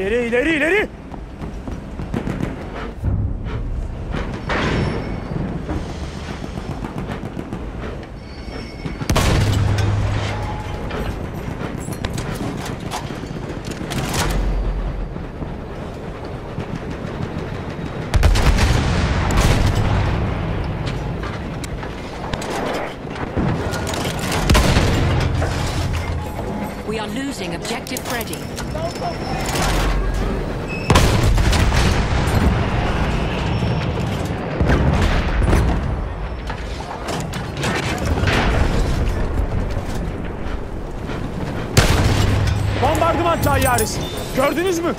İleri ileri ileri. We are losing objective Freddy. Bombardıman tayyaresi. Gördünüz mü?